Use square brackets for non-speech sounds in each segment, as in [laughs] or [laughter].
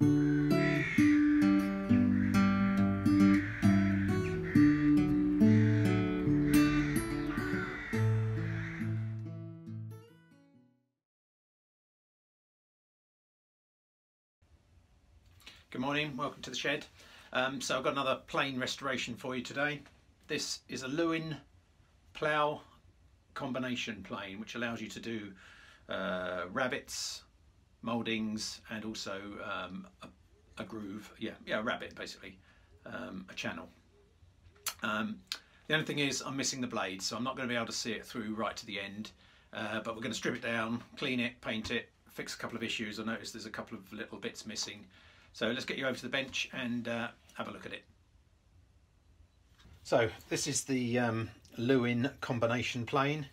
Good morning, welcome to the shed. Um, so I've got another plane restoration for you today. This is a Lewin plough combination plane which allows you to do uh, rabbets, mouldings and also um, a, a, groove, yeah, yeah, a rabbet basically, um, a channel. Um, the only thing is I'm missing the blade so I'm not going to be able to see it through right to the end uh, but we're going to strip it down, clean it, paint it, fix a couple of issues. I noticed there's a couple of little bits missing so let's get you over to the bench and uh, have a look at it. So this is the um, Lewin combination plane.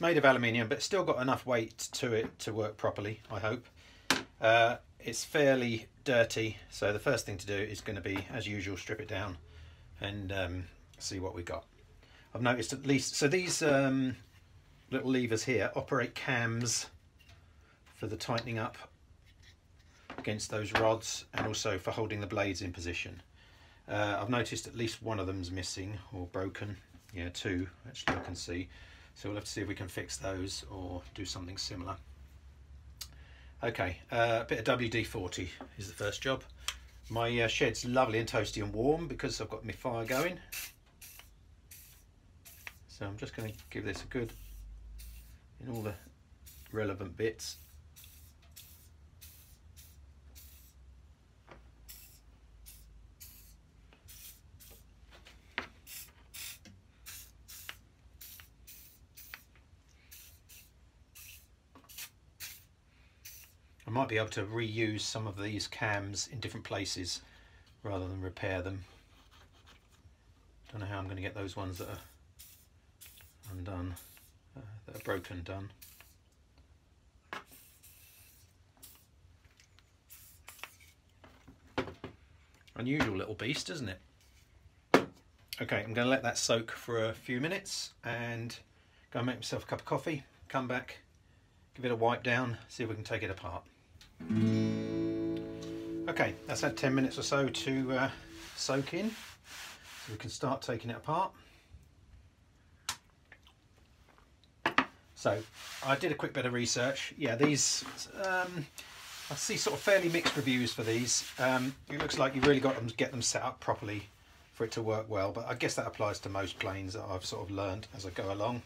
Made of aluminium but still got enough weight to it to work properly, I hope. Uh, it's fairly dirty so the first thing to do is going to be, as usual, strip it down and um, see what we got. I've noticed at least, so these um, little levers here operate cams for the tightening up against those rods and also for holding the blades in position. Uh, I've noticed at least one of them's missing or broken. Yeah, two actually I can see. So we'll have to see if we can fix those or do something similar. Okay, uh, a bit of WD-40 is the first job. My uh, shed's lovely and toasty and warm because I've got my fire going. So I'm just going to give this a good in all the relevant bits I might be able to reuse some of these cams in different places rather than repair them. Don't know how I'm going to get those ones that are undone, uh, that are broken done. Unusual little beast, isn't it? Okay, I'm going to let that soak for a few minutes and go and make myself a cup of coffee, come back, give it a wipe down, see if we can take it apart. Okay, that's had 10 minutes or so to uh, soak in. So we can start taking it apart. So I did a quick bit of research. Yeah, these, um, I see sort of fairly mixed reviews for these. Um, it looks like you really got them to get them set up properly for it to work well, but I guess that applies to most planes that I've sort of learned as I go along.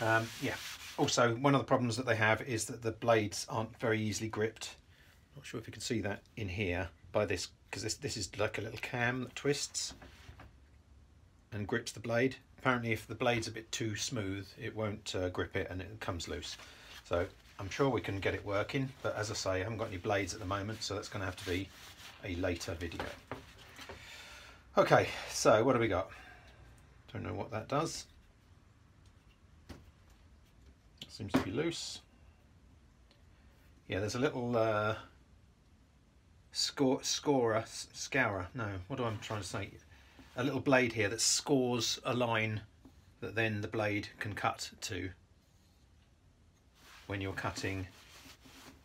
Um, yeah, also, one of the problems that they have is that the blades aren't very easily gripped. Not sure if you can see that in here by this, because this, this is like a little cam that twists and grips the blade. Apparently if the blade's a bit too smooth, it won't uh, grip it and it comes loose. So I'm sure we can get it working, but as I say, I haven't got any blades at the moment, so that's going to have to be a later video. Okay, so what do we got? Don't know what that does. Seems to be loose. Yeah, there's a little uh, score, scorer, scourer, no, what am I trying to say? A little blade here that scores a line that then the blade can cut to when you're cutting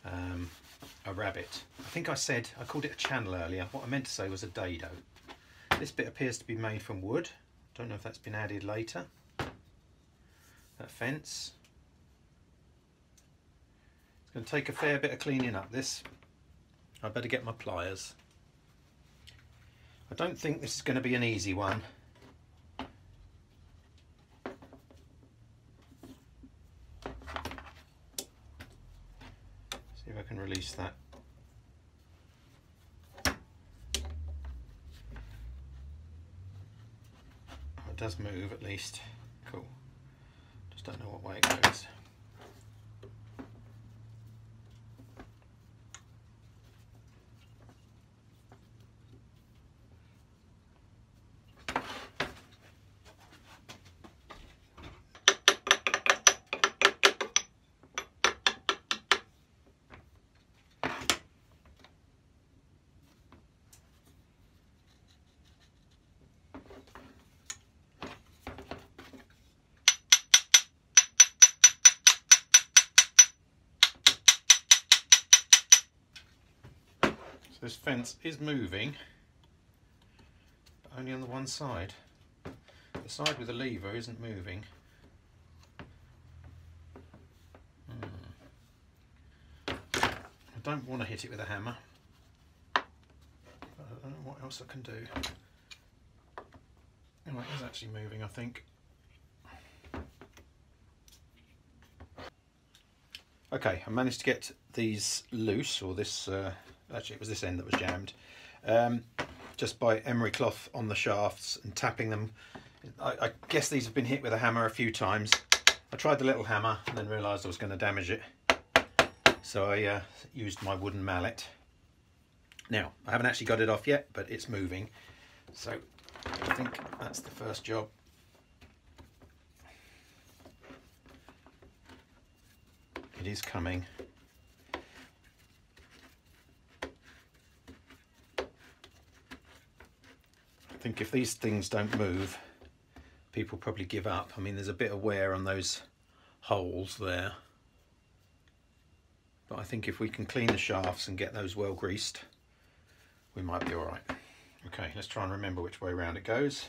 um, a rabbet. I think I said, I called it a channel earlier. What I meant to say was a dado. This bit appears to be made from wood. Don't know if that's been added later. That fence. It's going to take a fair bit of cleaning up this. I better get my pliers. I don't think this is going to be an easy one. See if I can release that. Oh, it does move at least. Cool. Just don't know what way it goes. So this fence is moving, but only on the one side. The side with the lever isn't moving. Hmm. I don't want to hit it with a hammer. I don't know what else I can do. It is actually moving, I think. Okay, I managed to get these loose, or this, uh, actually it was this end that was jammed, um, just by emery cloth on the shafts and tapping them. I, I, guess these have been hit with a hammer a few times. I tried the little hammer and then realised I was going to damage it. So I uh, used my wooden mallet. Now, I haven't actually got it off yet, but it's moving. So I think that's the first job. It is coming. Think if these things don't move, people probably give up. I mean, there's a bit of wear on those holes there. But I think if we can clean the shafts and get those well greased, we might be all right. Okay, let's try and remember which way around it goes.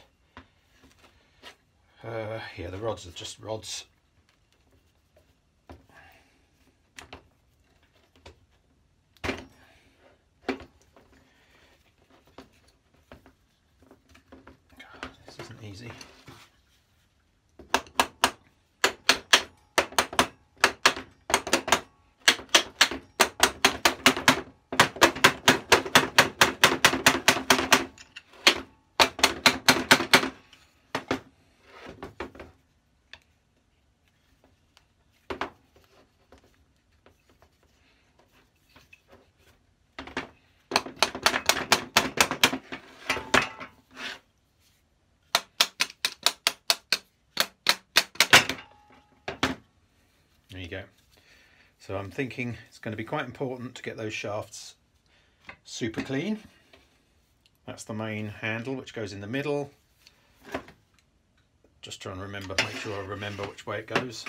Uh, yeah, the rods are just rods easy. There you go. So I'm thinking it's going to be quite important to get those shafts super clean. That's the main handle which goes in the middle. Just trying to remember, make sure I remember which way it goes.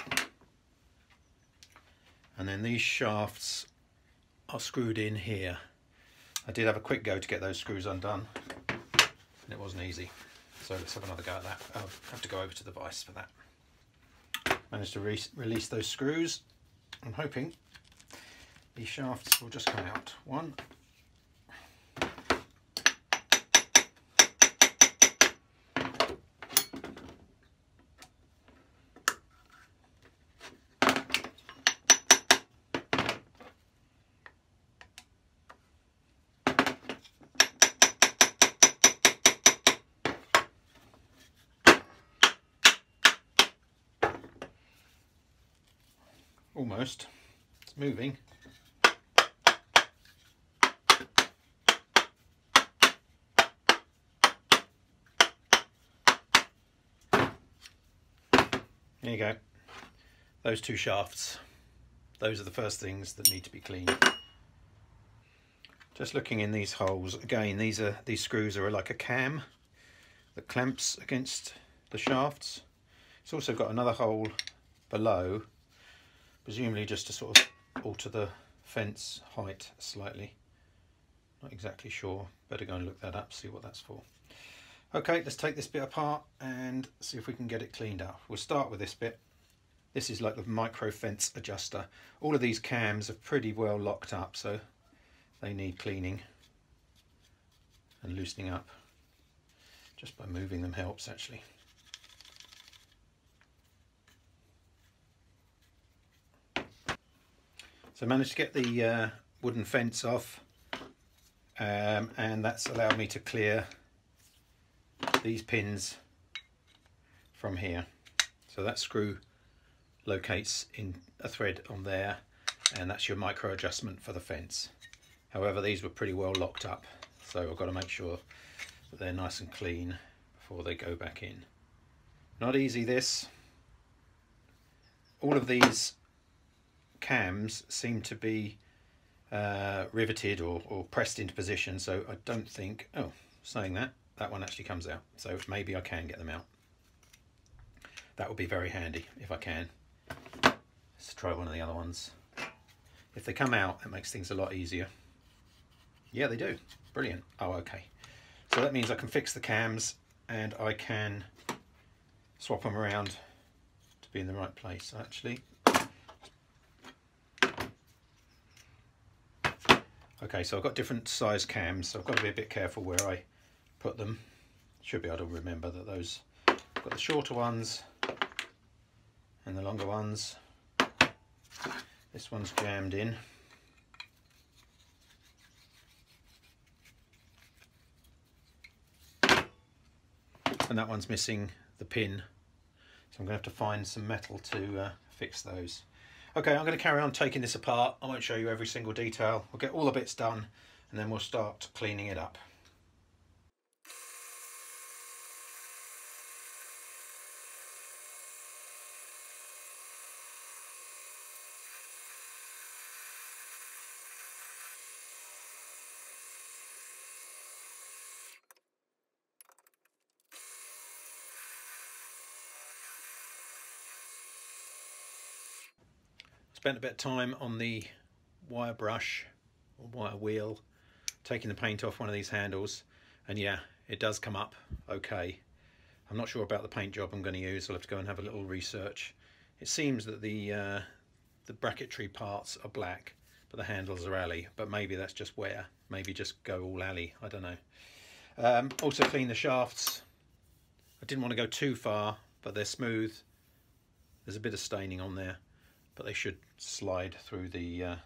And then these shafts are screwed in here. I did have a quick go to get those screws undone and it wasn't easy. So let's have another go at that. I'll have to go over to the vise for that managed to re release those screws. I'm hoping these shafts will just come out. One, almost. It's moving. There you go. Those two shafts. Those are the first things that need to be cleaned. Just looking in these holes, again, these are these screws are like a cam that clamps against the shafts. It's also got another hole below presumably just to sort of alter the fence height slightly. Not exactly sure, better go and look that up, see what that's for. Okay, let's take this bit apart and see if we can get it cleaned up. We'll start with this bit. This is like the micro fence adjuster. All of these cams are pretty well locked up, so they need cleaning and loosening up. Just by moving them helps actually. So I managed to get the uh, wooden fence off um, and that's allowed me to clear these pins from here. So that screw locates in a thread on there and that's your micro adjustment for the fence. However, these were pretty well locked up, so I've got to make sure that they're nice and clean before they go back in. Not easy this. All of these cams seem to be uh, riveted or, or pressed into position so I don't think oh saying that that one actually comes out so maybe I can get them out that would be very handy if I can let's try one of the other ones if they come out it makes things a lot easier Yeah, they do. Brilliant. Oh, okay. So that means I can fix the cams and I can swap them around to be in the right place actually. Okay, so I've got different size cams, so I've got to be a bit careful where I put them. Should be able to remember that those, got the shorter ones and the longer ones. This one's jammed in. And that one's missing the pin. So I'm going to have to find some metal to uh, fix those. Okay, I'm going to carry on taking this apart. I won't show you every single detail. We'll get all the bits done and then we'll start cleaning it up. Spent a bit of time on the wire brush or wire wheel, taking the paint off one of these handles, and yeah, it does come up okay. I'm not sure about the paint job I'm going to use. I'll have to go and have a little research. It seems that the uh, the bracketry parts are black, but the handles are alley. But maybe that's just wear. Maybe just go all alley. I don't know. Um, also clean the shafts. I didn't want to go too far, but they're smooth. There's a bit of staining on there but they should slide through the uh,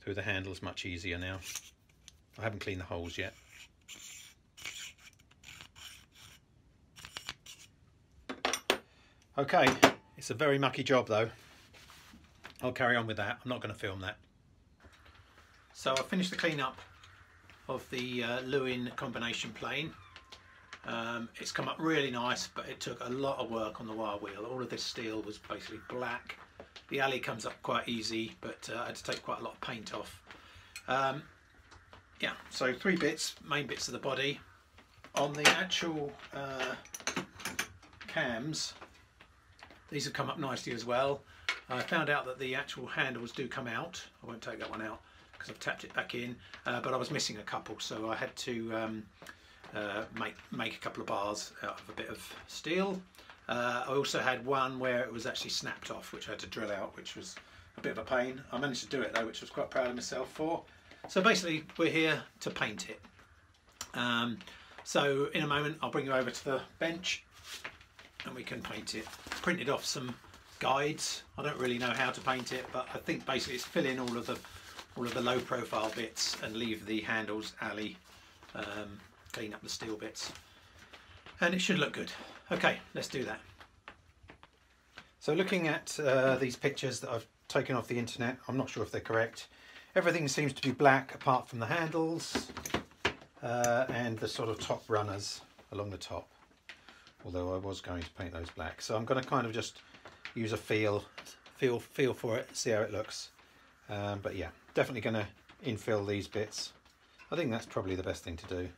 through the handles much easier now. I haven't cleaned the holes yet. Okay, it's a very mucky job though. I'll carry on with that. I'm not going to film that. So I finished the cleanup of the uh, Lewin combination plane. Um, it's come up really nice, but it took a lot of work on the wire wheel. All of this steel was basically black the alley comes up quite easy, but uh, I had to take quite a lot of paint off. Um, yeah, so three bits, main bits of the body. On the actual uh, cams, these have come up nicely as well. I found out that the actual handles do come out. I won't take that one out because I've tapped it back in, uh, but I was missing a couple, so I had to um, uh, make, make a couple of bars out of a bit of steel. Uh, I also had one where it was actually snapped off, which I had to drill out, which was a bit of a pain. I managed to do it though, which I was quite proud of myself for. So basically, we're here to paint it. Um, so in a moment, I'll bring you over to the bench and we can paint it. Printed off some guides. I don't really know how to paint it, but I think basically it's fill in all of the all of the low profile bits and leave the handles alley, um, clean up the steel bits. And it should look good. Okay, let's do that. So looking at uh, these pictures that I've taken off the internet, I'm not sure if they're correct. Everything seems to be black apart from the handles uh, and the sort of top runners along the top. Although I was going to paint those black. So I'm going to kind of just use a feel, feel, feel for it, see how it looks. Um, but yeah, definitely going to infill these bits. I think that's probably the best thing to do.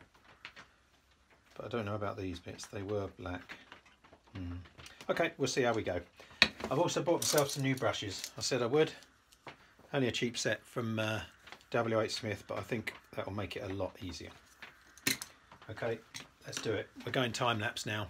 But I don't know about these bits, they were black. Mm. Okay, we'll see how we go. I've also bought myself some new brushes. I said I would. Only a cheap set from uh, WH Smith, but I think that will make it a lot easier. Okay, let's do it. We're going time lapse now.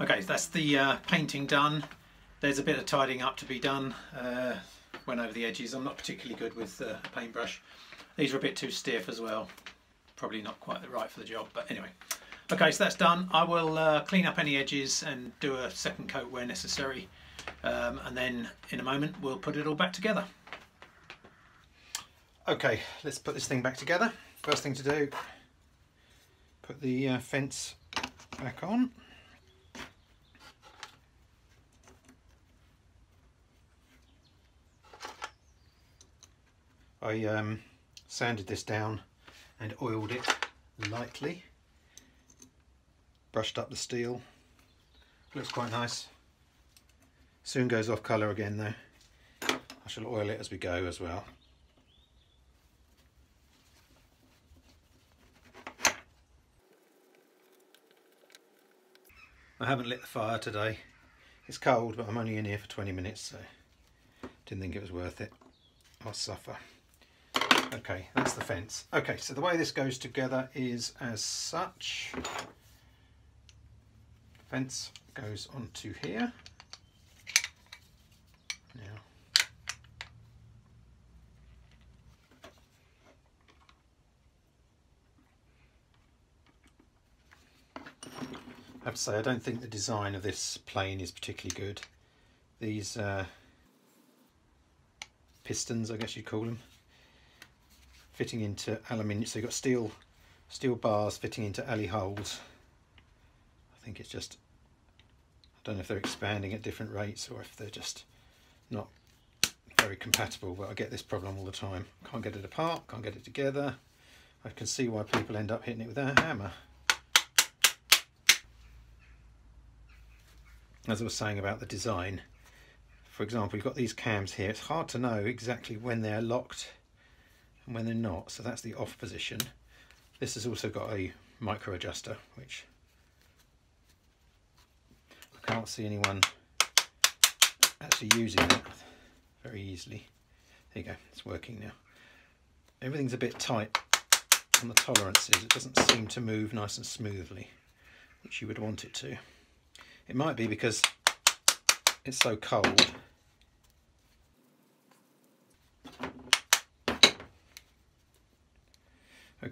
Okay, that's the uh, painting done. There's a bit of tidying up to be done. Uh, went over the edges. I'm not particularly good with uh, paintbrush. These are a bit too stiff as well. Probably not quite right for the job, but anyway. Okay, so that's done. I will uh, clean up any edges and do a second coat where necessary. Um, and then in a moment we'll put it all back together. Okay, let's put this thing back together. First thing to do, put the uh, fence back on. I um, sanded this down and oiled it lightly. Brushed up the steel. Looks quite nice. Soon goes off colour again though. I shall oil it as we go as well. I haven't lit the fire today. It's cold, but I'm only in here for 20 minutes, so didn't think it was worth it. I'll suffer. Okay, that's the fence. Okay, so the way this goes together is as such. Fence goes onto here. Now, I have to say, I don't think the design of this plane is particularly good. These uh, pistons, I guess you'd call them, fitting into aluminium. So you've got steel steel bars fitting into alley holes. I think it's just, I don't know if they're expanding at different rates or if they're just not very compatible, but I get this problem all the time. Can't get it apart, can't get it together. I can see why people end up hitting it with a hammer. As I was saying about the design, for example, you've got these cams here. It's hard to know exactly when they're locked and when they're not. So that's the off position. This has also got a micro adjuster, which I can't see anyone actually using that very easily. There you go, it's working now. Everything's a bit tight on the tolerances. It doesn't seem to move nice and smoothly, which you would want it to. It might be because it's so cold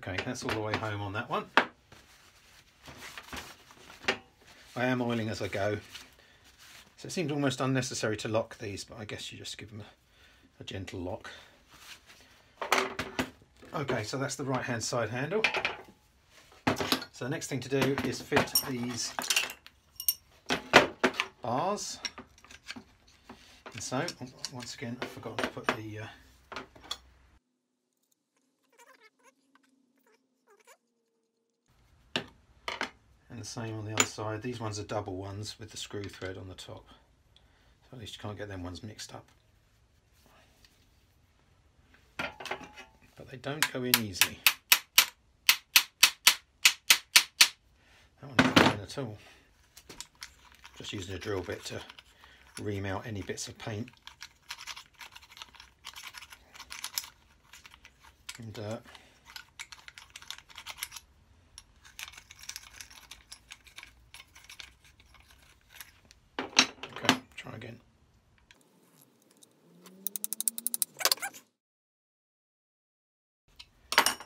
Okay, that's all the way home on that one. I am oiling as I go. So it seems almost unnecessary to lock these, but I guess you just give them a, a gentle lock. Okay, so that's the right hand side handle. So the next thing to do is fit these bars. And so, once again, I forgot to put the uh, and the same on the other side. These ones are double ones with the screw thread on the top. So at least you can't get them ones mixed up. But they don't go in easily. That one go in at all. Just using a drill bit to ream out any bits of paint and dirt.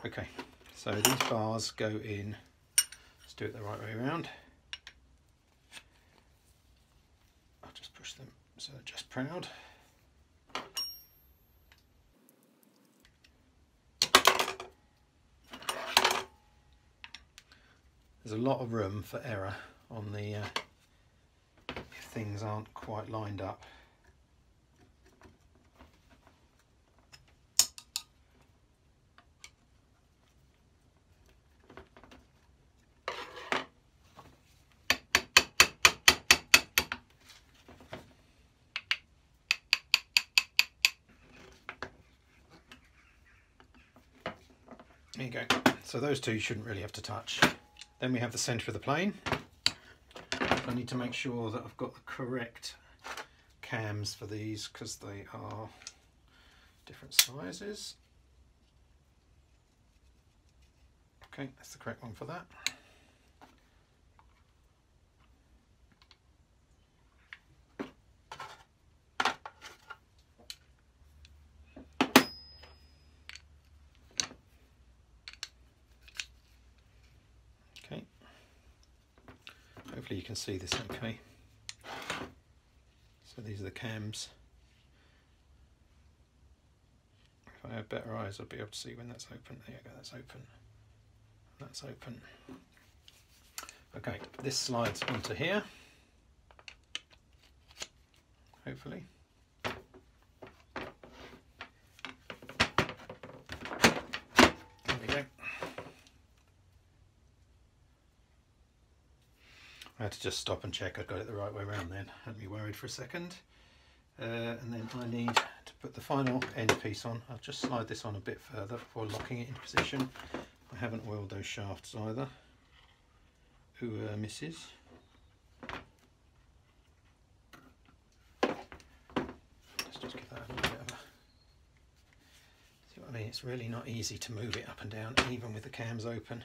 Okay, so these bars go in, let's do it the right way around. I'll just push them so they're just proud. There's a lot of room for error on the uh, if things aren't quite lined up. There you go. So those two you shouldn't really have to touch. Then we have the centre of the plane. I need to make sure that I've got the correct cams for these because they are different sizes. Okay, that's the correct one for that. hopefully you can see this okay. So these are the cams. If I had better eyes, I'd be able to see when that's open. There you go, that's open. That's open. Okay, this slides onto here. Hopefully. There we go. I had to just stop and check I'd got it the right way around then. Had me worried for a second. Uh, and then I need to put the final end piece on. I'll just slide this on a bit further before locking it into position. I haven't oiled those shafts either. Who uh, misses? Let's just give that a little bit of a... See what I mean? It's really not easy to move it up and down even with the cams open.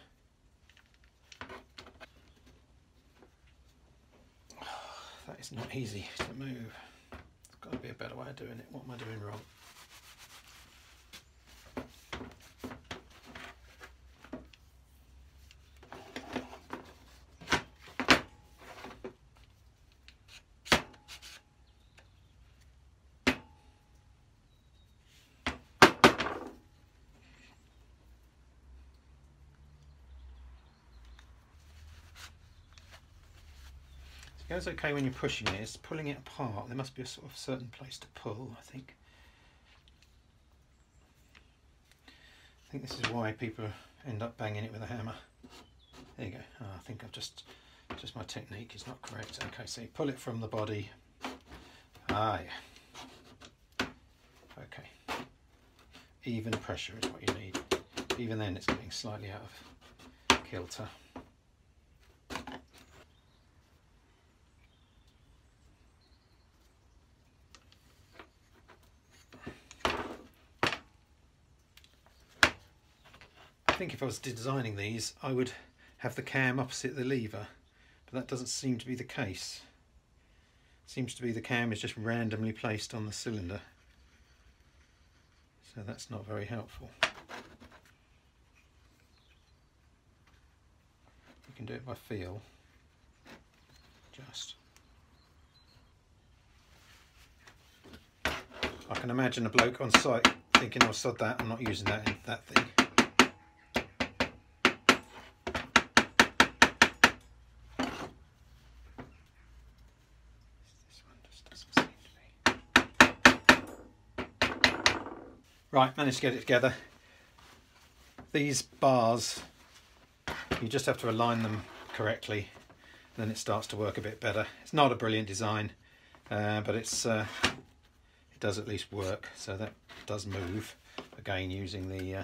Is not easy to move. There's got to be a better way of doing it. What am I doing wrong? It goes okay when you're pushing it, it's pulling it apart. There must be a sort of certain place to pull, I think. I think this is why people end up banging it with a hammer. There you go. Oh, I think I've just, just my technique is not correct. Okay, so you pull it from the body. Ah, yeah. Okay. Even pressure is what you need. Even then it's getting slightly out of kilter. Think if I was designing these, I would have the cam opposite the lever, but that doesn't seem to be the case. It seems to be the cam is just randomly placed on the cylinder. So that's not very helpful. You can do it by feel. Just. I can imagine a bloke on site thinking, I'll oh, sod that, I'm not using that that thing. Right, managed to get it together. These bars, you just have to align them correctly, then it starts to work a bit better. It's not a brilliant design, uh, but it's uh, it does at least work, so that does move, again using the uh,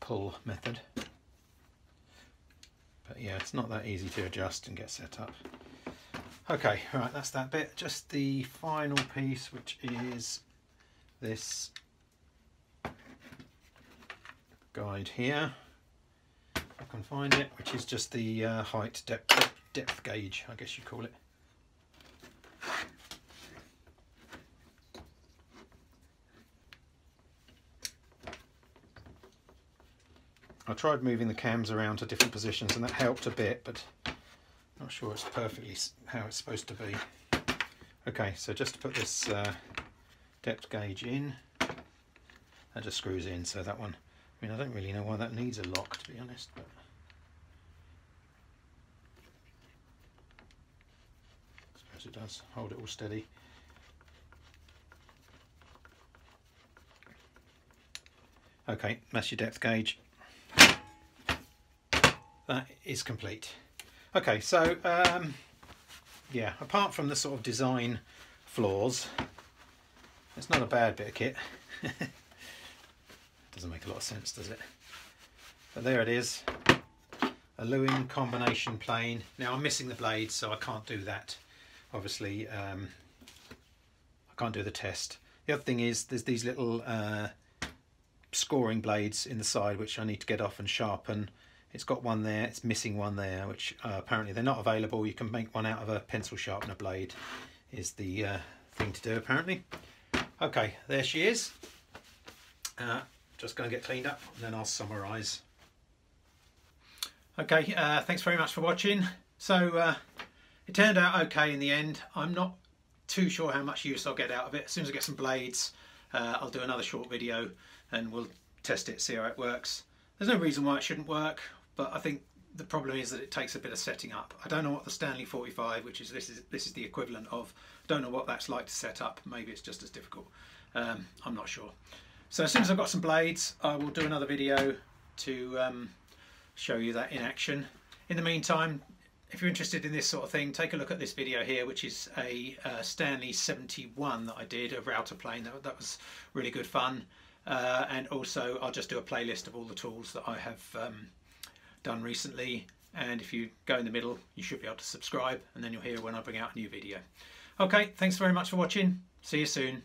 pull method. But yeah, it's not that easy to adjust and get set up. Okay, right, that's that bit. Just the final piece, which is this guide here. I can find it which is just the uh, height depth, depth gauge I guess you call it. I tried moving the cams around to different positions and that helped a bit but not sure it's perfectly how it's supposed to be. Okay so just to put this uh, depth gauge in that just screws in so that one I mean, I don't really know why that needs a lock, to be honest, but... I suppose it does. Hold it all steady. Okay, that's your depth gauge. That is complete. Okay, so, um, yeah, apart from the sort of design flaws, it's not a bad bit of kit. [laughs] Lot of sense, does it? But there it is. A Lewin combination plane. Now I'm missing the blade, so I can't do that. Obviously, um, I can't do the test. The other thing is there's these little uh, scoring blades in the side which I need to get off and sharpen. It's got one there, it's missing one there, which uh, apparently they're not available. You can make one out of a pencil sharpener blade is the uh, thing to do apparently. Okay, there she is. Uh, just going to get cleaned up and then I'll summarise. Okay, uh, thanks very much for watching. So uh, it turned out okay in the end. I'm not too sure how much use I'll get out of it. As soon as I get some blades, uh, I'll do another short video and we'll test it, see how it works. There's no reason why it shouldn't work, but I think the problem is that it takes a bit of setting up. I don't know what the Stanley 45, which is this is this is the equivalent of, don't know what that's like to set up. Maybe it's just as difficult. Um, I'm not sure. So as soon as I've got some blades, I will do another video to um, show you that in action. In the meantime, if you're interested in this sort of thing, take a look at this video here, which is a uh, Stanley 71 that I did, a router plane. That, that was really good fun. Uh, and also, I'll just do a playlist of all the tools that I have um, done recently. And if you go in the middle, you should be able to subscribe, and then you'll hear when I bring out a new video. Okay, thanks very much for watching. See you soon.